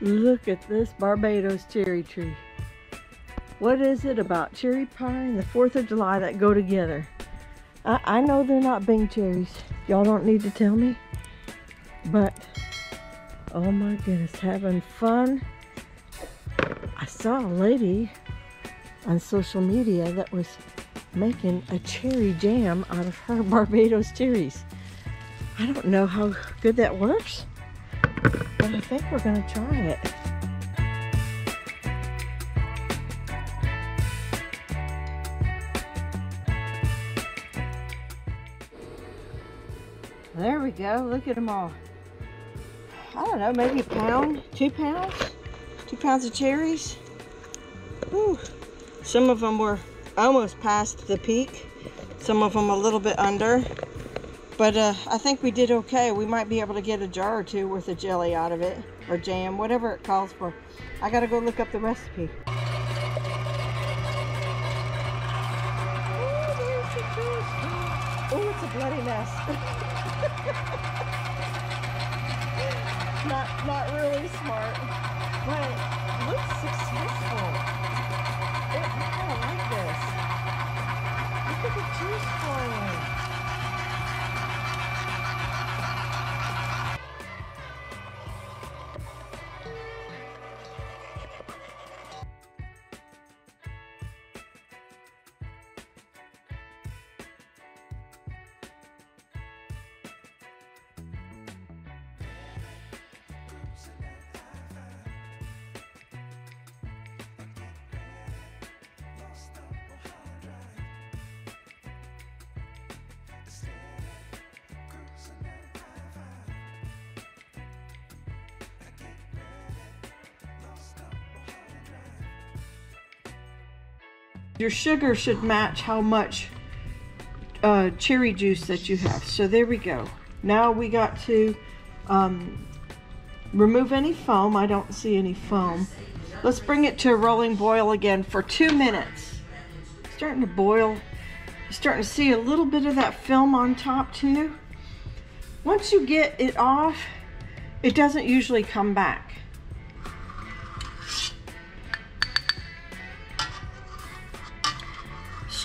Look at this Barbados cherry tree. What is it about cherry pie and the 4th of July that go together? I, I know they're not Bing cherries. Y'all don't need to tell me. But, oh my goodness, having fun. I saw a lady on social media that was making a cherry jam out of her Barbados cherries. I don't know how good that works, I think we're gonna try it. There we go, look at them all. I don't know, maybe a pound, two pounds? Two pounds of cherries. Some of them were almost past the peak. Some of them a little bit under. But uh, I think we did okay. We might be able to get a jar or two worth of jelly out of it. Or jam, whatever it calls for. I gotta go look up the recipe. Oh. Oh, it's a bloody mess. not, not really smart, but it looks successful. It, I like this. Look at the juice flowing. Your sugar should match how much uh, cherry juice that you have. So there we go. Now we got to um, remove any foam. I don't see any foam. Let's bring it to a rolling boil again for two minutes. Starting to boil. Starting to see a little bit of that film on top too. Once you get it off, it doesn't usually come back.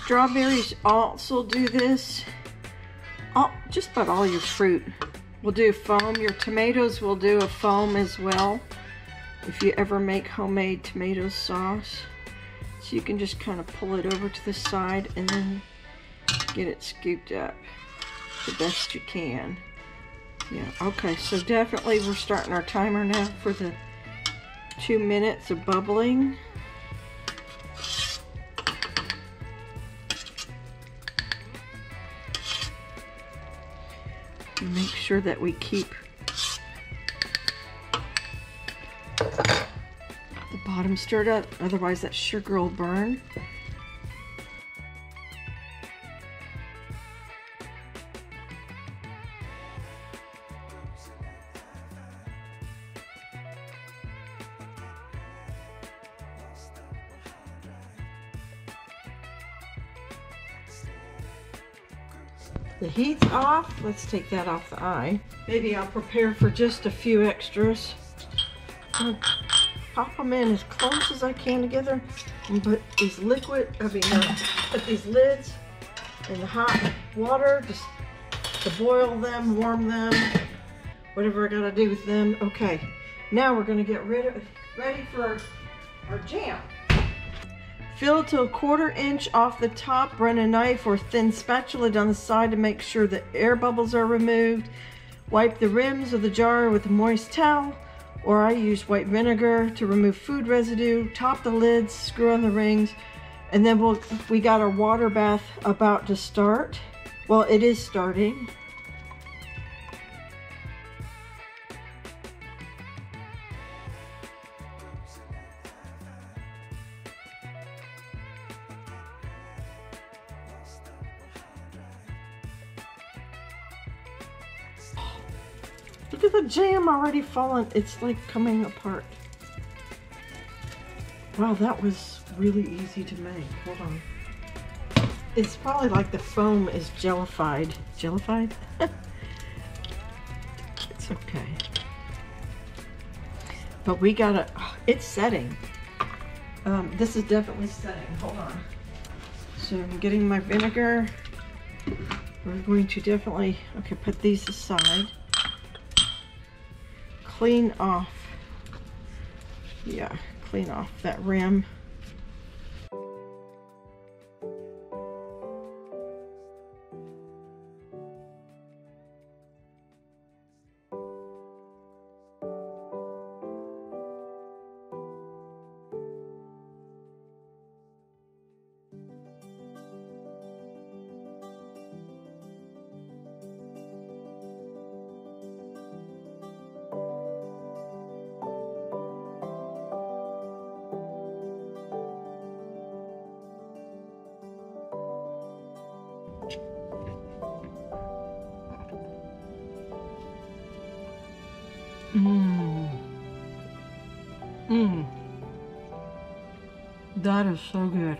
Strawberries also do this. All, just about all your fruit will do foam. Your tomatoes will do a foam as well. If you ever make homemade tomato sauce. So you can just kind of pull it over to the side and then get it scooped up the best you can. Yeah, okay, so definitely we're starting our timer now for the two minutes of bubbling. Sure that we keep the bottom stirred up, otherwise that sugar will burn. The heat's off. Let's take that off the eye. Maybe I'll prepare for just a few extras. I'll pop them in as close as I can together and put these liquid, I mean, put these lids in the hot water just to boil them, warm them, whatever I gotta do with them. Okay, now we're gonna get rid of, ready for our jam. Fill to a quarter inch off the top, run a knife or thin spatula down the side to make sure the air bubbles are removed. Wipe the rims of the jar with a moist towel, or I use white vinegar to remove food residue. Top the lids, screw on the rings, and then we'll, we got our water bath about to start. Well, it is starting. Look at the jam already falling. It's like coming apart. Wow, that was really easy to make. Hold on. It's probably like the foam is jellified. Jellified? it's okay. But we gotta, oh, it's setting. Um, this is definitely setting, hold on. So I'm getting my vinegar. We're going to definitely, okay, put these aside. Clean off, yeah, clean off that rim. Mmm. Mmm. That is so good.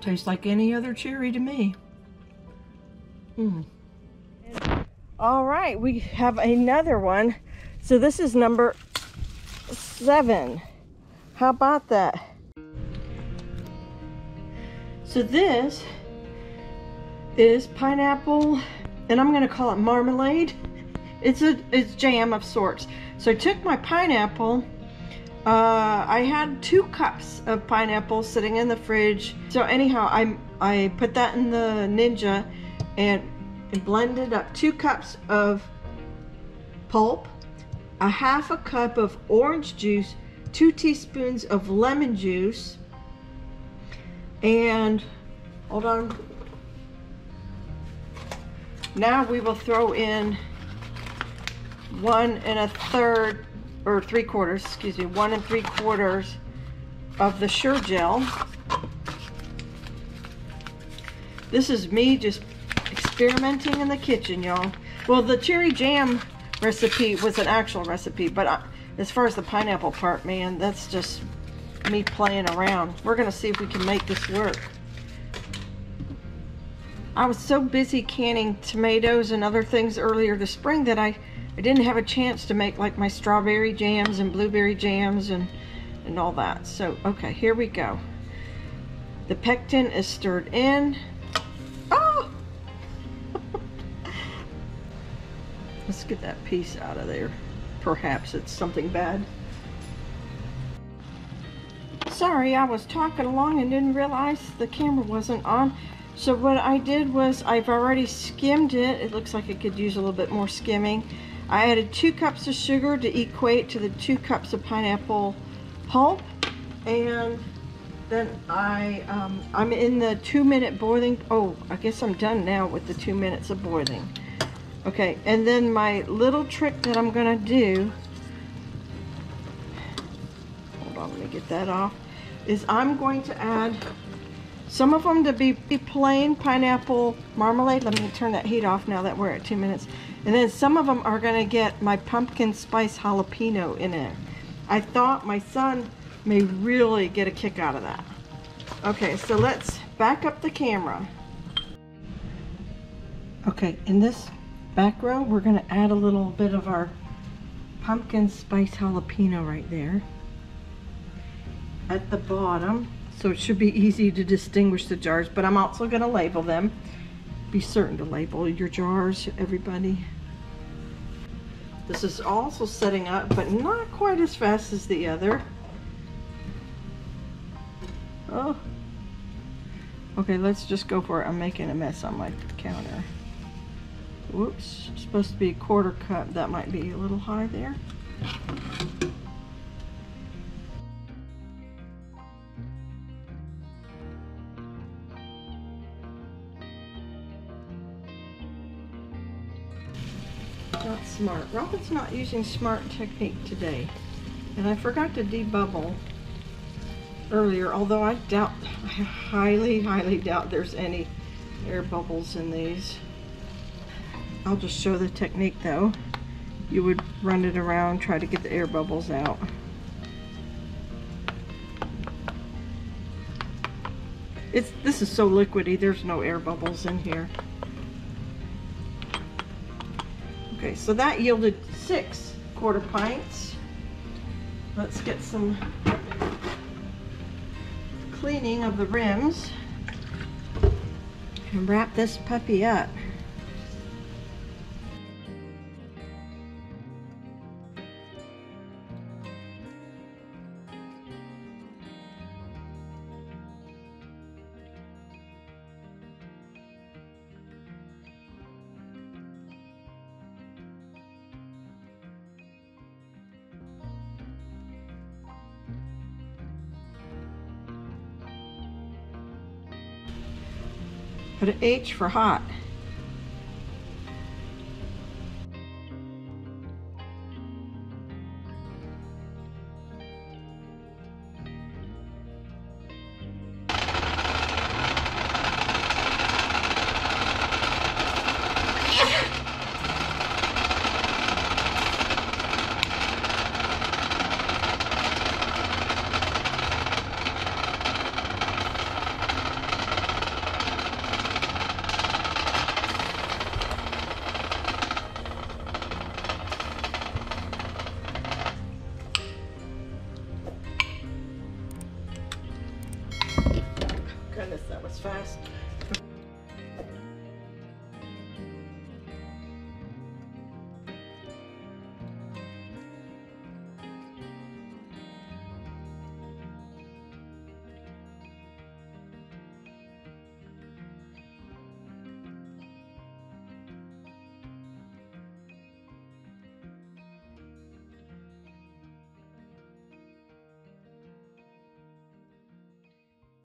Tastes like any other cherry to me. Mmm. All right, we have another one. So this is number seven. How about that? So this is pineapple and I'm gonna call it marmalade. It's a it's jam of sorts. So I took my pineapple. Uh, I had two cups of pineapple sitting in the fridge. So anyhow, I I put that in the Ninja and, and blended up two cups of pulp, a half a cup of orange juice, two teaspoons of lemon juice, and hold on, now we will throw in one and a third, or three quarters, excuse me, one and three quarters of the Sure-Jell. This is me just experimenting in the kitchen, y'all. Well, the cherry jam recipe was an actual recipe, but I, as far as the pineapple part, man, that's just me playing around. We're gonna see if we can make this work. I was so busy canning tomatoes and other things earlier this spring that I, I didn't have a chance to make like my strawberry jams and blueberry jams and, and all that. So, okay, here we go. The pectin is stirred in. Oh! Let's get that piece out of there. Perhaps it's something bad. Sorry, I was talking along and didn't realize the camera wasn't on. So what I did was I've already skimmed it. It looks like it could use a little bit more skimming. I added two cups of sugar to equate to the two cups of pineapple pulp. And then I, um, I'm in the two minute boiling. Oh, I guess I'm done now with the two minutes of boiling. Okay, and then my little trick that I'm gonna do, hold on, let me get that off, is I'm going to add some of them to be, plain pineapple marmalade. Let me turn that heat off now that we're at two minutes. And then some of them are gonna get my pumpkin spice jalapeno in it. I thought my son may really get a kick out of that. Okay, so let's back up the camera. Okay, in this back row, we're gonna add a little bit of our pumpkin spice jalapeno right there. At the bottom, so it should be easy to distinguish the jars, but I'm also gonna label them. Be certain to label your jars, everybody. This is also setting up, but not quite as fast as the other. Oh. Okay, let's just go for it. I'm making a mess on my counter. Whoops, supposed to be a quarter cup. That might be a little high there. Smart. Robin's not using smart technique today. And I forgot to debubble earlier, although I doubt, I highly, highly doubt there's any air bubbles in these. I'll just show the technique though. You would run it around, try to get the air bubbles out. It's, this is so liquidy, there's no air bubbles in here. Okay, so that yielded six quarter pints. Let's get some cleaning of the rims and wrap this puppy up. Put an H for hot.